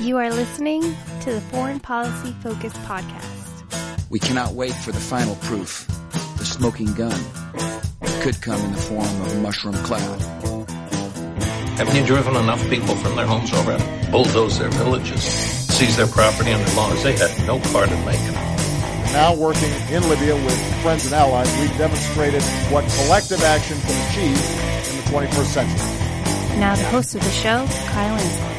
You are listening to the Foreign Policy Focus podcast. We cannot wait for the final proof. The smoking gun. It could come in the form of a mushroom cloud. Haven't you driven enough people from their homes already? Bulldoze their villages, seize their property and their laws. They had no part in making it. Now working in Libya with friends and allies, we've demonstrated what collective action can achieve in the 21st century. Now the host of the show, Kyle Anzalone.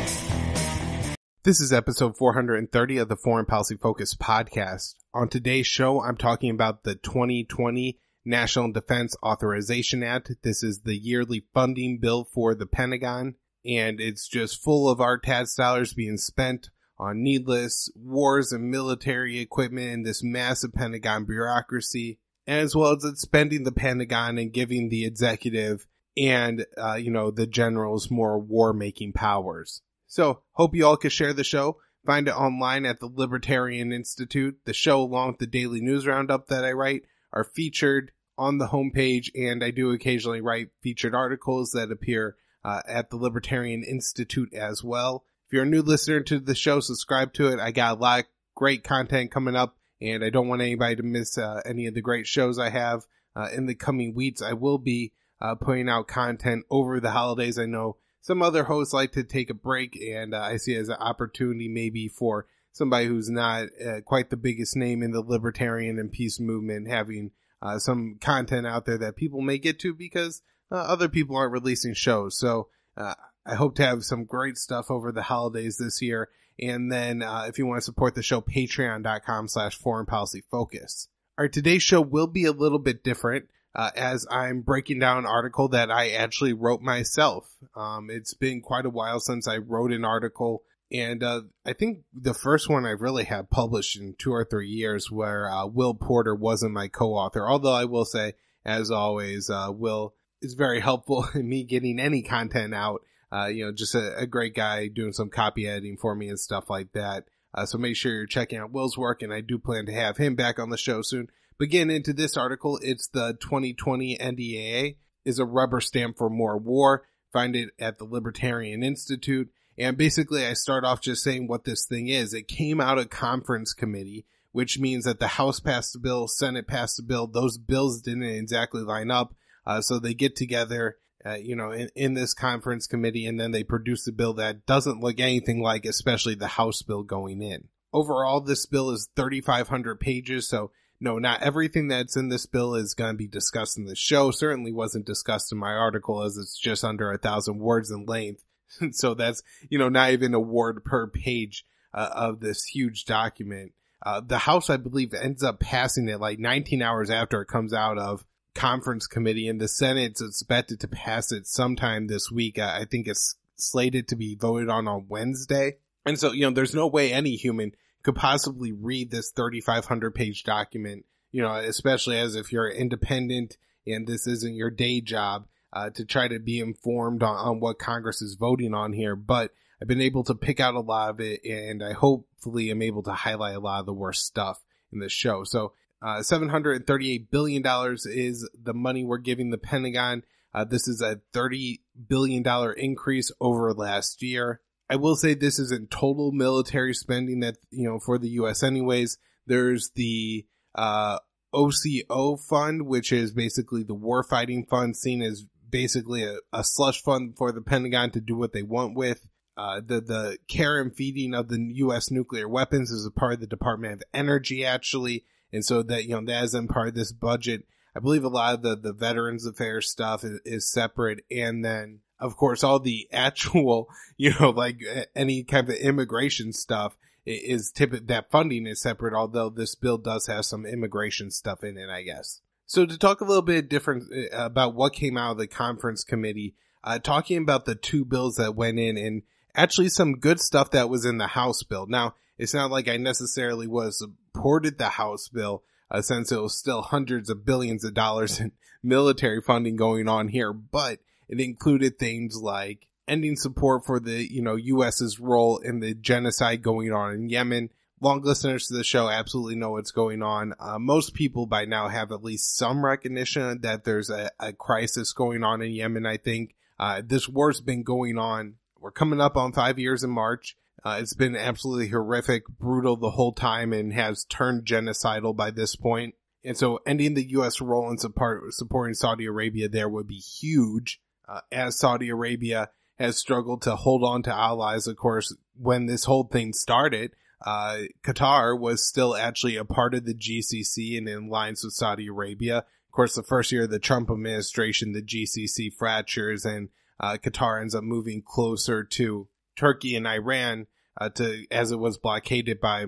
This is episode 430 of the Foreign Policy Focus podcast. On today's show, I'm talking about the 2020 National Defense Authorization Act. This is the yearly funding bill for the Pentagon, and it's just full of our tax dollars being spent on needless wars and military equipment and this massive Pentagon bureaucracy, as well as it's spending the Pentagon and giving the executive and, uh, you know, the generals more war making powers. So hope you all can share the show. Find it online at the Libertarian Institute. The show along with the daily news roundup that I write are featured on the homepage and I do occasionally write featured articles that appear uh, at the Libertarian Institute as well. If you're a new listener to the show, subscribe to it. I got a lot of great content coming up and I don't want anybody to miss uh, any of the great shows I have uh, in the coming weeks. I will be uh, putting out content over the holidays. I know some other hosts like to take a break, and uh, I see it as an opportunity maybe for somebody who's not uh, quite the biggest name in the libertarian and peace movement having uh, some content out there that people may get to because uh, other people aren't releasing shows. So uh, I hope to have some great stuff over the holidays this year. And then uh, if you want to support the show, patreon.com slash foreign policy focus. All right, today's show will be a little bit different uh, as I'm breaking down an article that I actually wrote myself. Um, it's been quite a while since I wrote an article, and uh, I think the first one I really had published in two or three years, where uh, Will Porter wasn't my co-author. Although I will say, as always, uh, Will is very helpful in me getting any content out. Uh, you know, just a, a, great guy doing some copy editing for me and stuff like that. Uh, so make sure you're checking out Will's work, and I do plan to have him back on the show soon. But getting into this article, it's the 2020 NDAA is a rubber stamp for more war. Find it at the Libertarian Institute. And basically, I start off just saying what this thing is. It came out of conference committee, which means that the House passed a bill, Senate passed a bill. Those bills didn't exactly line up. Uh, so they get together, uh, you know, in, in this conference committee, and then they produce a bill that doesn't look anything like, especially the House bill going in. Overall, this bill is 3,500 pages, so no, not everything that's in this bill is going to be discussed in the show. Certainly wasn't discussed in my article as it's just under a thousand words in length. so that's, you know, not even a word per page uh, of this huge document. Uh, the House, I believe, ends up passing it like 19 hours after it comes out of conference committee and the Senate's expected to pass it sometime this week. I think it's slated to be voted on on Wednesday. And so, you know, there's no way any human could possibly read this 3,500 page document, you know, especially as if you're independent and this isn't your day job, uh, to try to be informed on, on what Congress is voting on here. But I've been able to pick out a lot of it and I hopefully am able to highlight a lot of the worst stuff in this show. So, uh, $738 billion is the money we're giving the Pentagon. Uh, this is a $30 billion increase over last year. I will say this isn't total military spending that, you know, for the U.S. anyways. There's the, uh, OCO fund, which is basically the warfighting fund seen as basically a, a, slush fund for the Pentagon to do what they want with. Uh, the, the care and feeding of the U.S. nuclear weapons is a part of the Department of Energy, actually. And so that, you know, that is in part of this budget. I believe a lot of the, the Veterans Affairs stuff is, is separate. And then of course, all the actual, you know, like any kind of immigration stuff is typical. That funding is separate, although this bill does have some immigration stuff in it, I guess. So to talk a little bit different uh, about what came out of the conference committee, uh, talking about the two bills that went in and actually some good stuff that was in the House bill. Now, it's not like I necessarily was supported the House bill, uh, since it was still hundreds of billions of dollars in military funding going on here, but it included things like ending support for the, you know, US's role in the genocide going on in Yemen. Long listeners to the show absolutely know what's going on. Uh, most people by now have at least some recognition that there's a, a crisis going on in Yemen, I think. Uh, this war's been going on. We're coming up on five years in March. Uh, it's been absolutely horrific, brutal the whole time, and has turned genocidal by this point. And so, ending the U.S. role in support, supporting Saudi Arabia there would be huge, uh, as Saudi Arabia has struggled to hold on to allies. Of course, when this whole thing started, uh, Qatar was still actually a part of the GCC and in lines with Saudi Arabia. Of course, the first year of the Trump administration, the GCC fractures and uh, Qatar ends up moving closer to Turkey and Iran uh, to as it was blockaded by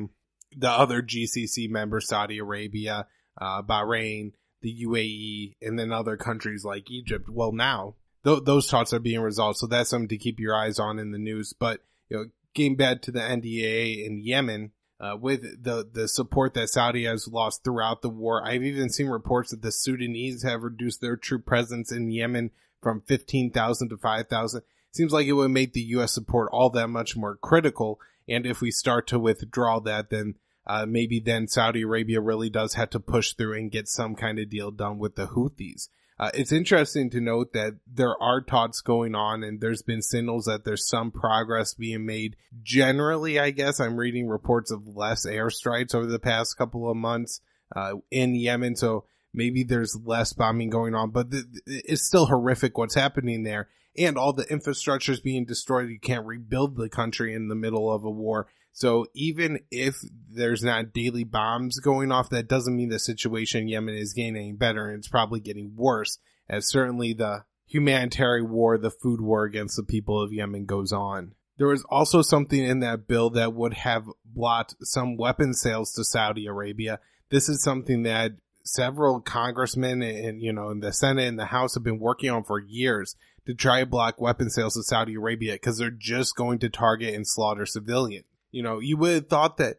the other GCC members, Saudi Arabia, uh, Bahrain, the UAE, and then other countries like Egypt. Well, now th- those talks are being resolved, so that's something to keep your eyes on in the news. But you know, getting back to the NDAA in Yemen, uh, with the the support that Saudi has lost throughout the war. I've even seen reports that the Sudanese have reduced their troop presence in Yemen from 15,000 to 5,000. Seems like it would make the U.S. support all that much more critical. And if we start to withdraw that, then uh, maybe then Saudi Arabia really does have to push through and get some kind of deal done with the Houthis. Uh, it's interesting to note that there are talks going on and there's been signals that there's some progress being made. Generally, I guess I'm reading reports of less airstrikes over the past couple of months, uh, in Yemen. So maybe there's less bombing going on, but th- it's still horrific what's happening there. And all the infrastructure is being destroyed. You can't rebuild the country in the middle of a war. So even if there's not daily bombs going off, that doesn't mean the situation in Yemen is getting any better, and it's probably getting worse, as certainly the humanitarian war, the food war against the people of Yemen goes on. There was also something in that bill that would have blocked some weapon sales to Saudi Arabia. This is something that several congressmen and, you know, in the Senate and the House have been working on for years to try to block weapon sales to Saudi Arabia because they're just going to target and slaughter civilians. You know, you would have thought that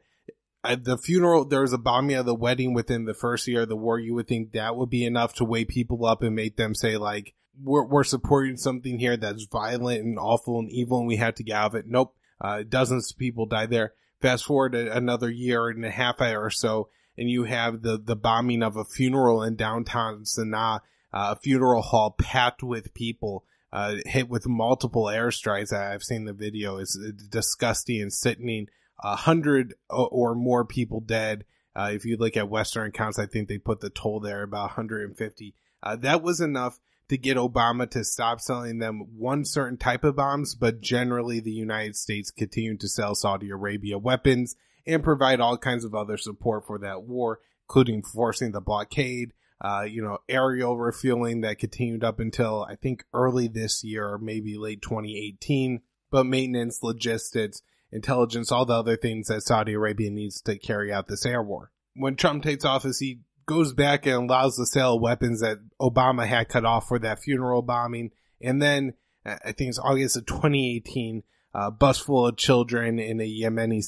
at the funeral, there was a bombing of the wedding within the first year of the war. You would think that would be enough to wake people up and make them say like, we're, we're supporting something here that's violent and awful and evil and we have to get out of it. Nope. Uh, dozens of people died there. Fast forward another year and a half or so, and you have the, the bombing of a funeral in downtown Sana'a, uh, a funeral hall packed with people uh, hit with multiple airstrikes. I've seen the video. It's disgusting and sickening. A hundred or more people dead. Uh, if you look at Western accounts, I think they put the toll there about 150. Uh, that was enough to get Obama to stop selling them one certain type of bombs, but generally the United States continued to sell Saudi Arabia weapons and provide all kinds of other support for that war, including forcing the blockade, uh, you know, aerial refueling that continued up until I think early this year or maybe late 2018. But maintenance, logistics, intelligence, all the other things that Saudi Arabia needs to carry out this air war. When Trump takes office, he goes back and allows the sale of weapons that Obama had cut off for that funeral bombing. And then I think it's August of 2018, a bus full of children in a Yemeni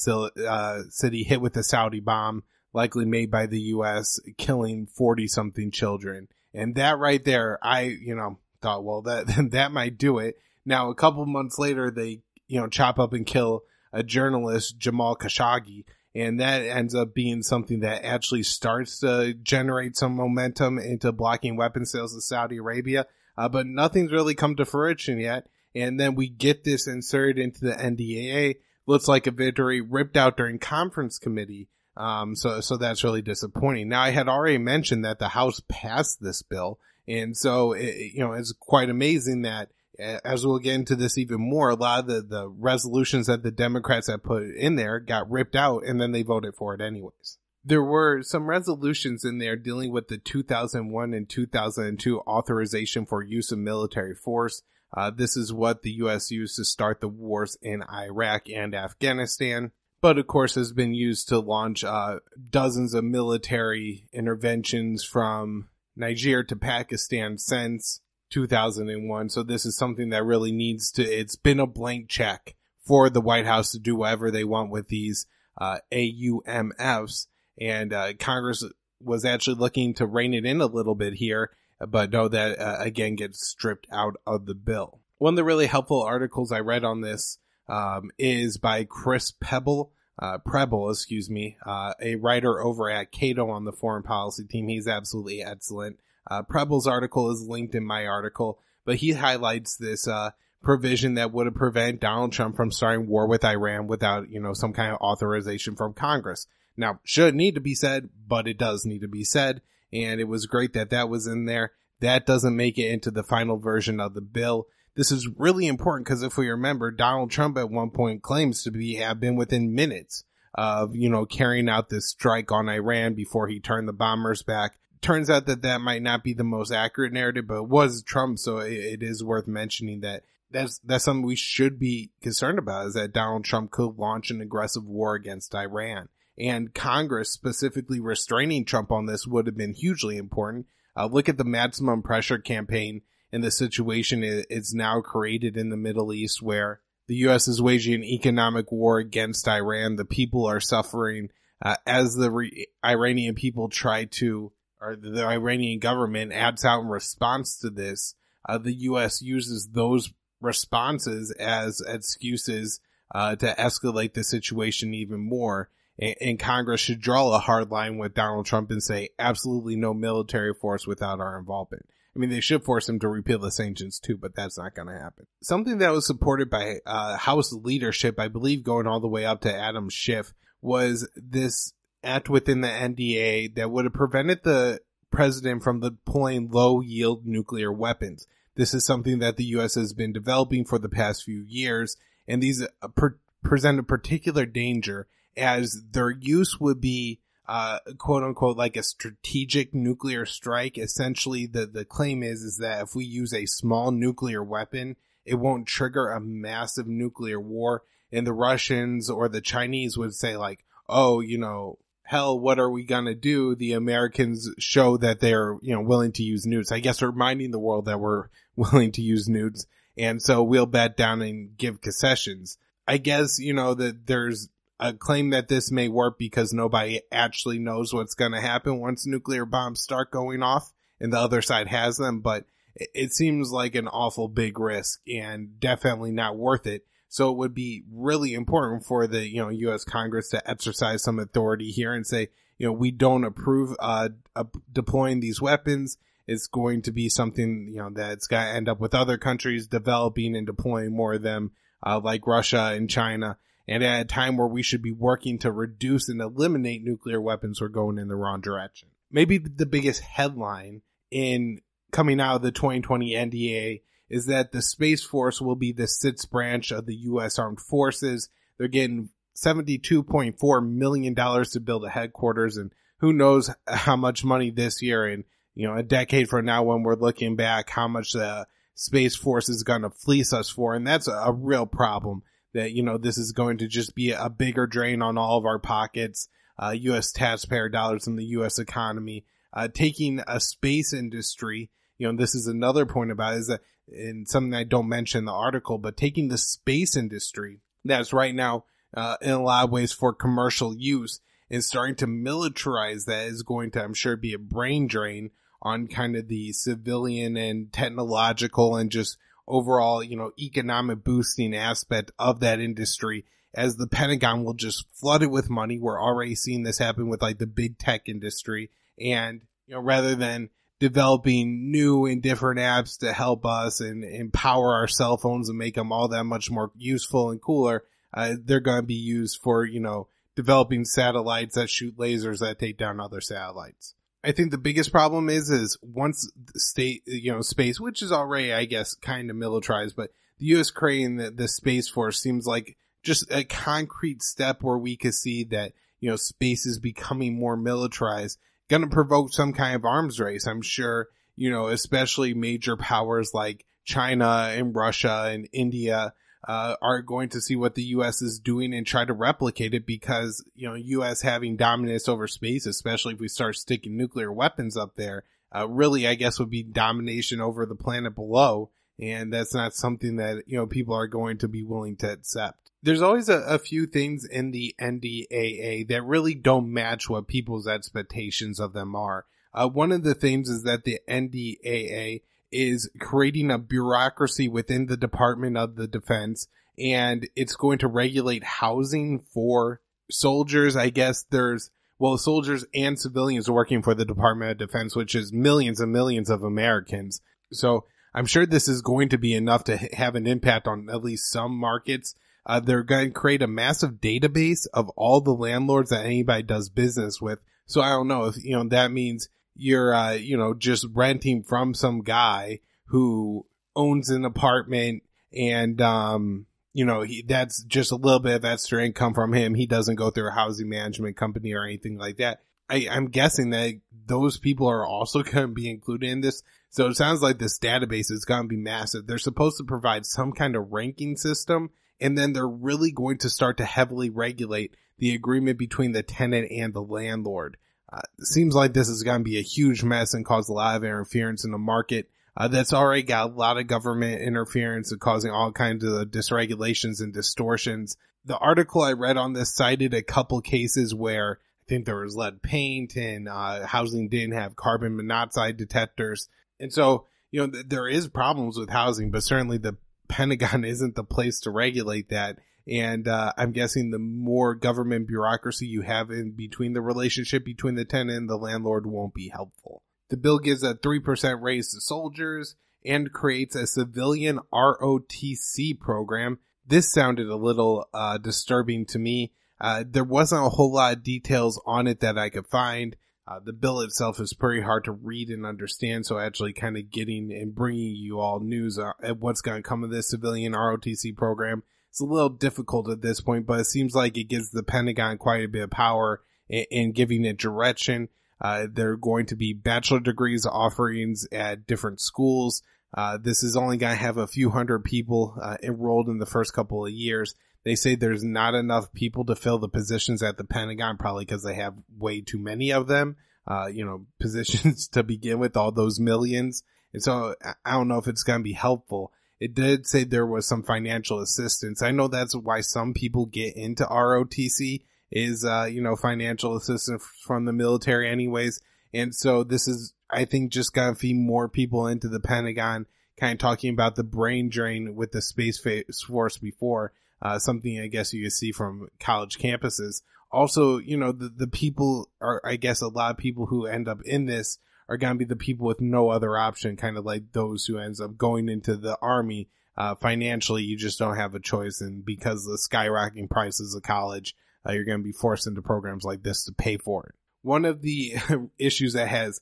uh, city hit with a Saudi bomb likely made by the U.S., killing 40 something children. And that right there, I, you know, thought, well, that, that might do it. Now, a couple months later, they, you know, chop up and kill a journalist, Jamal Khashoggi. And that ends up being something that actually starts to generate some momentum into blocking weapon sales to Saudi Arabia. Uh, but nothing's really come to fruition yet. And then we get this inserted into the NDAA. Looks like a victory ripped out during conference committee. Um, so, so that's really disappointing. Now, I had already mentioned that the House passed this bill. And so, it, you know, it's quite amazing that as we'll get into this even more, a lot of the, the resolutions that the Democrats had put in there got ripped out and then they voted for it anyways. There were some resolutions in there dealing with the 2001 and 2002 authorization for use of military force. Uh, this is what the U.S. used to start the wars in Iraq and Afghanistan but of course has been used to launch uh, dozens of military interventions from Niger to Pakistan since 2001. So this is something that really needs to, it's been a blank check for the White House to do whatever they want with these uh, AUMFs. And uh, Congress was actually looking to rein it in a little bit here, but no, that uh, again gets stripped out of the bill. One of the really helpful articles I read on this um, is by Chris Pebble, uh, Preble, excuse me, uh, a writer over at Cato on the foreign policy team. He's absolutely excellent. Uh, Preble's article is linked in my article, but he highlights this, uh, provision that would prevent Donald Trump from starting war with Iran without, you know, some kind of authorization from Congress. Now, should need to be said, but it does need to be said. And it was great that that was in there. That doesn't make it into the final version of the bill. This is really important because if we remember, Donald Trump at one point claims to be have been within minutes of, you know, carrying out this strike on Iran before he turned the bombers back. Turns out that that might not be the most accurate narrative, but it was Trump. So it, it is worth mentioning that that's, that's something we should be concerned about is that Donald Trump could launch an aggressive war against Iran. And Congress specifically restraining Trump on this would have been hugely important. Uh, look at the maximum pressure campaign and the situation it's now created in the Middle East where the U.S. is waging an economic war against Iran. The people are suffering uh, as the re- Iranian people try to, or the Iranian government adds out in response to this. Uh, the U.S. uses those responses as excuses uh, to escalate the situation even more. And, and Congress should draw a hard line with Donald Trump and say absolutely no military force without our involvement. I mean, they should force him to repeal the sanctions too, but that's not going to happen. Something that was supported by uh, House leadership, I believe, going all the way up to Adam Schiff, was this act within the NDA that would have prevented the president from deploying low yield nuclear weapons. This is something that the U.S. has been developing for the past few years, and these uh, per- present a particular danger as their use would be uh, quote unquote, like a strategic nuclear strike. Essentially, the, the claim is, is that if we use a small nuclear weapon, it won't trigger a massive nuclear war. And the Russians or the Chinese would say like, oh, you know, hell, what are we gonna do? The Americans show that they're, you know, willing to use nukes. I guess reminding the world that we're willing to use nukes. And so we'll bet down and give concessions. I guess, you know, that there's claim that this may work because nobody actually knows what's going to happen once nuclear bombs start going off and the other side has them, but it seems like an awful big risk and definitely not worth it. So it would be really important for the, you know, U.S. Congress to exercise some authority here and say, you know, we don't approve, uh, uh deploying these weapons. It's going to be something, you know, that's got to end up with other countries developing and deploying more of them, uh, like Russia and China and at a time where we should be working to reduce and eliminate nuclear weapons, we're going in the wrong direction. Maybe the biggest headline in coming out of the 2020 NDA is that the Space Force will be the sixth branch of the U.S. Armed Forces. They're getting $72.4 million to build a headquarters and who knows how much money this year and, you know, a decade from now when we're looking back, how much the Space Force is going to fleece us for. And that's a, a real problem that, you know, this is going to just be a bigger drain on all of our pockets, uh, U.S. taxpayer dollars in the U.S. economy. Uh, taking a space industry, you know, this is another point about it, is that, and something I don't mention in the article, but taking the space industry that's right now, uh, in a lot of ways for commercial use and starting to militarize that is going to, I'm sure, be a brain drain on kind of the civilian and technological and just overall, you know, economic boosting aspect of that industry as the Pentagon will just flood it with money. We're already seeing this happen with like the big tech industry. And, you know, rather than developing new and different apps to help us and empower our cell phones and make them all that much more useful and cooler, uh, they're going to be used for, you know, developing satellites that shoot lasers that take down other satellites. I think the biggest problem is is once state you know space, which is already I guess kind of militarized, but the U.S. creating the, the space force seems like just a concrete step where we could see that you know space is becoming more militarized, going to provoke some kind of arms race. I'm sure you know, especially major powers like China and Russia and India uh, are going to see what the U.S. is doing and try to replicate it because, you know, U.S. having dominance over space, especially if we start sticking nuclear weapons up there, uh, really, I guess would be domination over the planet below. And that's not something that, you know, people are going to be willing to accept. There's always a, a few things in the NDAA that really don't match what people's expectations of them are. Uh, one of the things is that the NDAA is creating a bureaucracy within the Department of the Defense and it's going to regulate housing for soldiers. I guess there's, well, soldiers and civilians working for the Department of Defense, which is millions and millions of Americans. So I'm sure this is going to be enough to have an impact on at least some markets. Uh, they're going to create a massive database of all the landlords that anybody does business with. So I don't know if, you know, that means you're, uh, you know, just renting from some guy who owns an apartment and, um, you know, he, that's just a little bit of extra income from him. He doesn't go through a housing management company or anything like that. I, I'm guessing that those people are also going to be included in this. So it sounds like this database is going to be massive. They're supposed to provide some kind of ranking system and then they're really going to start to heavily regulate the agreement between the tenant and the landlord. Uh, seems like this is going to be a huge mess and cause a lot of interference in the market. Uh, that's already got a lot of government interference and causing all kinds of dysregulations and distortions. The article I read on this cited a couple cases where I think there was lead paint and uh, housing didn't have carbon monoxide detectors. And so, you know, th- there is problems with housing, but certainly the Pentagon isn't the place to regulate that. And uh, I'm guessing the more government bureaucracy you have in between the relationship between the tenant and the landlord won't be helpful. The bill gives a 3% raise to soldiers and creates a civilian ROTC program. This sounded a little uh, disturbing to me. Uh, there wasn't a whole lot of details on it that I could find. Uh, the bill itself is pretty hard to read and understand, so actually kind of getting and bringing you all news at what's going to come of this civilian ROTC program it's a little difficult at this point, but it seems like it gives the Pentagon quite a bit of power in, in giving it direction. Uh, there are going to be bachelor degrees offerings at different schools. Uh, this is only going to have a few hundred people uh, enrolled in the first couple of years. They say there's not enough people to fill the positions at the Pentagon, probably because they have way too many of them. Uh, you know, positions to begin with, all those millions. And so I don't know if it's going to be helpful it did say there was some financial assistance. I know that's why some people get into ROTC is, uh, you know, financial assistance from the military anyways. And so this is, I think, just gonna feed more people into the Pentagon, kind of talking about the brain drain with the Space Force before, uh, something I guess you see from college campuses. Also, you know, the, the people are, I guess, a lot of people who end up in this are going to be the people with no other option, kind of like those who ends up going into the army. Uh, financially, you just don't have a choice. And because of the skyrocketing prices of college, uh, you're going to be forced into programs like this to pay for it. One of the issues that has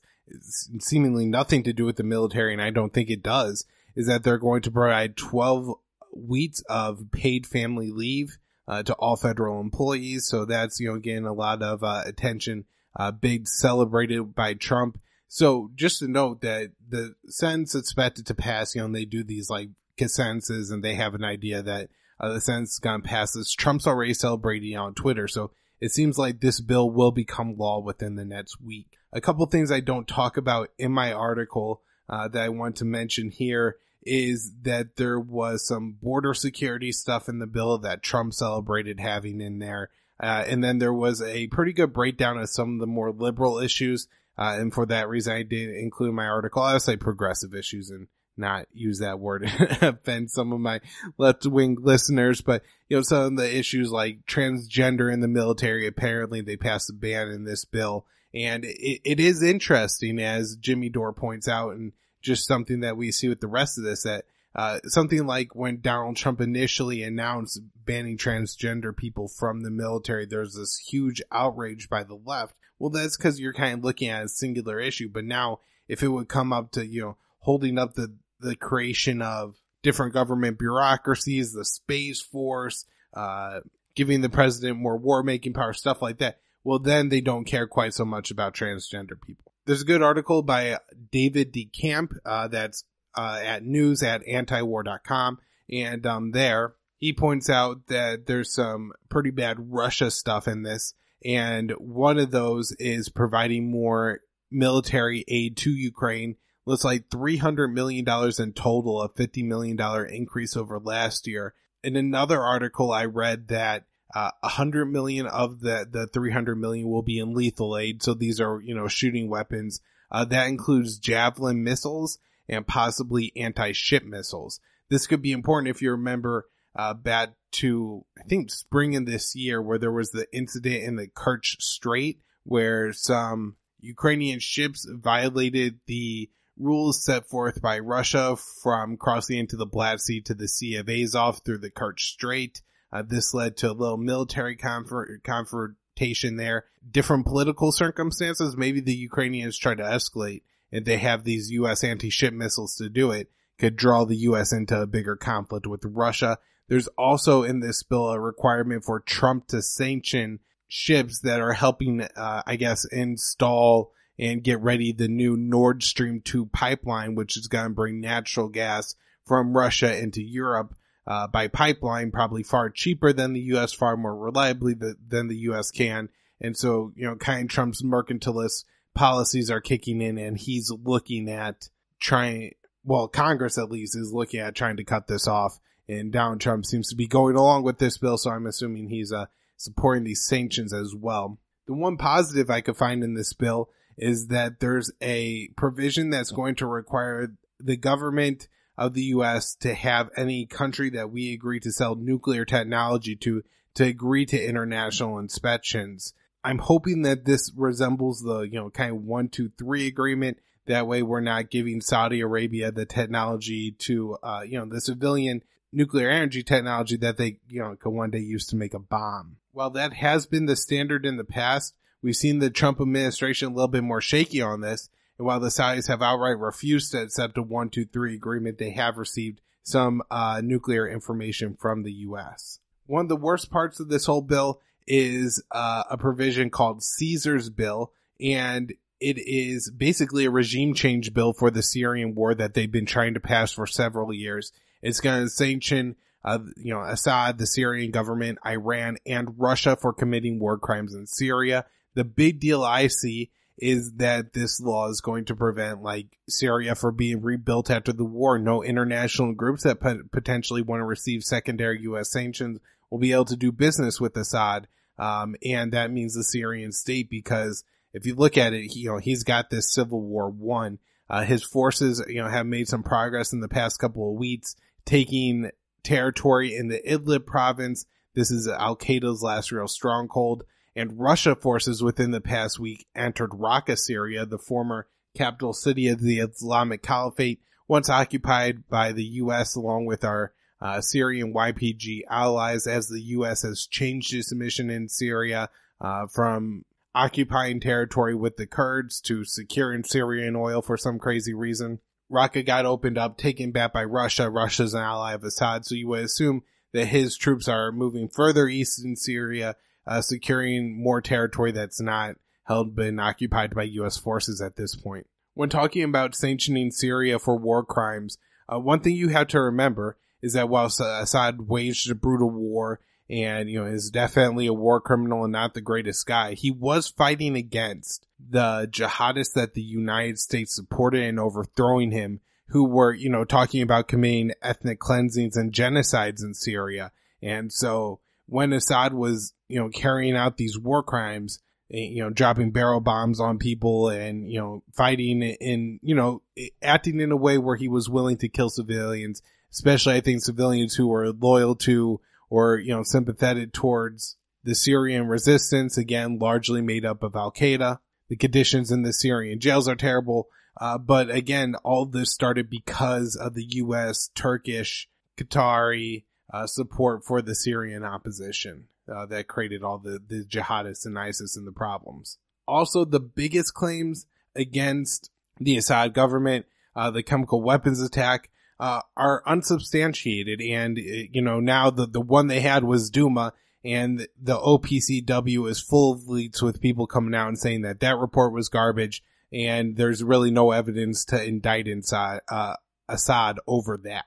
seemingly nothing to do with the military, and I don't think it does, is that they're going to provide 12 weeks of paid family leave uh, to all federal employees. So that's, you know, again, a lot of uh, attention, uh, big celebrated by Trump. So just to note that the sentence expected to pass, you know, they do these like consensus and they have an idea that uh, the sentence is going to pass this. Trump's already celebrating on Twitter. So it seems like this bill will become law within the next week. A couple things I don't talk about in my article uh, that I want to mention here is that there was some border security stuff in the bill that Trump celebrated having in there. Uh, and then there was a pretty good breakdown of some of the more liberal issues uh, and for that reason, I did include in my article. I say progressive issues and not use that word offend some of my left wing listeners, but you know, some of the issues like transgender in the military, apparently they passed a ban in this bill. And it, it is interesting as Jimmy Dore points out and just something that we see with the rest of this that uh, something like when Donald Trump initially announced banning transgender people from the military, there's this huge outrage by the left well, that's because you're kind of looking at a singular issue. But now, if it would come up to, you know, holding up the, the creation of different government bureaucracies, the Space Force, uh, giving the president more war making power, stuff like that, well, then they don't care quite so much about transgender people. There's a good article by David DeCamp, uh, that's, uh, at news at antiwar.com. And, um, there, he points out that there's some pretty bad Russia stuff in this and one of those is providing more military aid to Ukraine. Looks like $300 million in total, a $50 million increase over last year. In another article, I read that uh, 100 million of the, the 300 million will be in lethal aid. So these are, you know, shooting weapons. Uh, that includes javelin missiles and possibly anti-ship missiles. This could be important if you remember uh, back to I think spring of this year where there was the incident in the Kerch Strait where some Ukrainian ships violated the rules set forth by Russia from crossing into the Black Sea to the Sea of Azov through the Kerch Strait. Uh, this led to a little military confer- confrontation there. Different political circumstances. Maybe the Ukrainians try to escalate and they have these U.S. anti-ship missiles to do it. Could draw the U.S. into a bigger conflict with Russia. There's also in this bill a requirement for Trump to sanction ships that are helping, uh, I guess, install and get ready the new Nord Stream 2 pipeline, which is going to bring natural gas from Russia into Europe uh, by pipeline, probably far cheaper than the U.S., far more reliably than the U.S. can. And so, you know, kind of Trump's mercantilist policies are kicking in and he's looking at trying, well, Congress at least is looking at trying to cut this off. And Donald Trump seems to be going along with this bill. So I'm assuming he's uh, supporting these sanctions as well. The one positive I could find in this bill is that there's a provision that's going to require the government of the U.S. to have any country that we agree to sell nuclear technology to to agree to international inspections. I'm hoping that this resembles the you know kind of one two three agreement. That way, we're not giving Saudi Arabia the technology to uh, you know the civilian nuclear energy technology that they you know could one day use to make a bomb. While that has been the standard in the past, we've seen the Trump administration a little bit more shaky on this and while the Saudis have outright refused to accept a one, two, three agreement, they have received some uh, nuclear information from the U.S. One of the worst parts of this whole bill is uh, a provision called Caesar's Bill, and it is basically a regime change bill for the Syrian war that they've been trying to pass for several years. It's going to sanction, uh, you know, Assad, the Syrian government, Iran, and Russia for committing war crimes in Syria. The big deal I see is that this law is going to prevent like Syria from being rebuilt after the war. No international groups that potentially want to receive secondary U.S. sanctions will be able to do business with Assad. Um, and that means the Syrian state because if you look at it, you know, he's got this civil war won. Uh, his forces, you know, have made some progress in the past couple of weeks, taking territory in the Idlib province. This is Al Qaeda's last real stronghold and Russia forces within the past week entered Raqqa, Syria, the former capital city of the Islamic Caliphate, once occupied by the U.S. along with our uh, Syrian YPG allies as the U.S. has changed its mission in Syria uh, from occupying territory with the Kurds to securing Syrian oil for some crazy reason. Raqqa got opened up, taken back by Russia. Russia's an ally of Assad, so you would assume that his troops are moving further east in Syria uh, securing more territory that's not held been occupied by U.S. forces at this point. When talking about sanctioning Syria for war crimes, uh, one thing you have to remember is that while Assad waged a brutal war and you know is definitely a war criminal and not the greatest guy, he was fighting against the jihadists that the United States supported in overthrowing him, who were you know talking about committing ethnic cleansings and genocides in Syria. And so when Assad was, you know, carrying out these war crimes, eh, you know, dropping barrel bombs on people and, you know, fighting and, you know, acting in a way where he was willing to kill civilians, especially I think civilians who were loyal to or, you know, sympathetic towards the Syrian resistance, again, largely made up of Al Qaeda. The conditions in the Syrian jails are terrible. Uh, but again, all this started because of the U.S., Turkish, Qatari, uh, support for the Syrian opposition uh, that created all the, the jihadists and ISIS and the problems. Also, the biggest claims against the Assad government, uh, the chemical weapons attack, uh, are unsubstantiated. And, uh, you know, now the, the one they had was Duma and the OPCW is full of leaks with people coming out and saying that that report was garbage and there's really no evidence to indict inside, uh, Assad over that.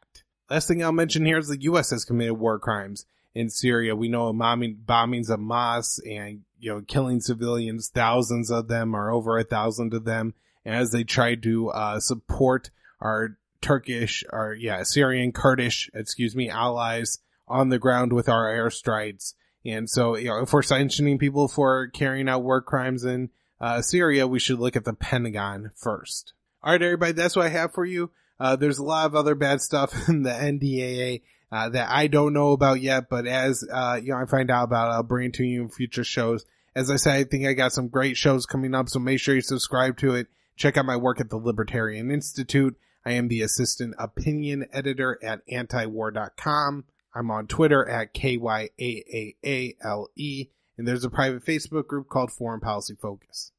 Last thing I'll mention here is the U.S. has committed war crimes in Syria. We know bombing, bombings of mosques and, you know, killing civilians, thousands of them or over a thousand of them as they tried to, uh, support our Turkish or, yeah, Syrian, Kurdish, excuse me, allies on the ground with our airstrikes. And so, you know, if we're sanctioning people for carrying out war crimes in uh, Syria, we should look at the Pentagon first. All right, everybody, that's what I have for you. Uh, there's a lot of other bad stuff in the NDAA uh, that I don't know about yet, but as uh, you know, I find out about, I'll bring it to you in future shows. As I said, I think I got some great shows coming up, so make sure you subscribe to it. Check out my work at the Libertarian Institute. I am the assistant opinion editor at antiwar.com. I'm on Twitter at KYAAALE, and there's a private Facebook group called Foreign Policy Focus.